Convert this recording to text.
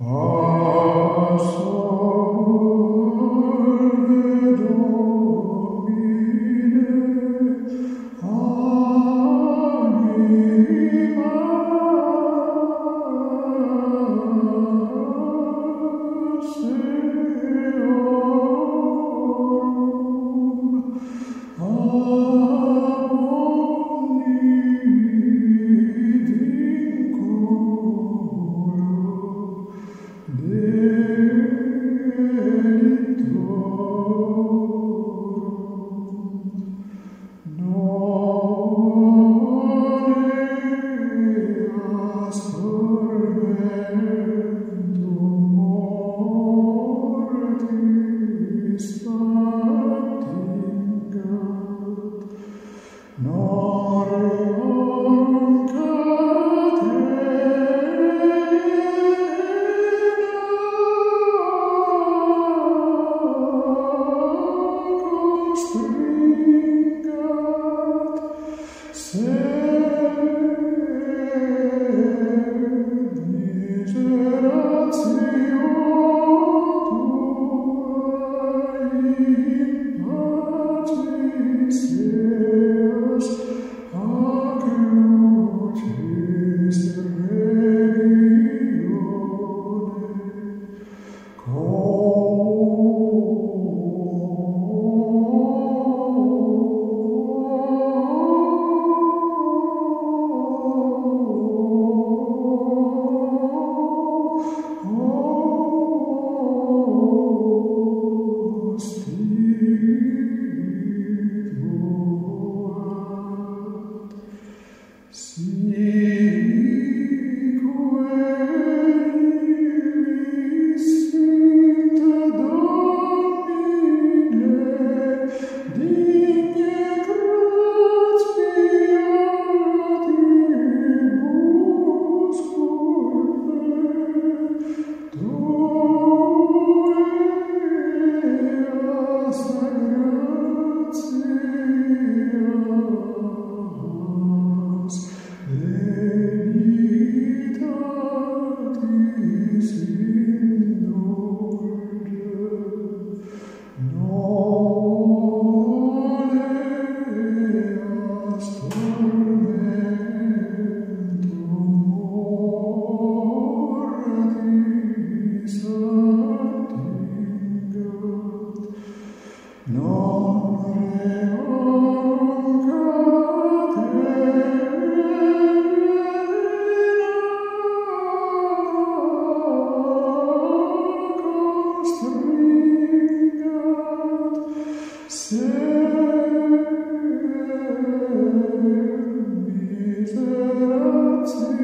Amen. Grazie. Sim. to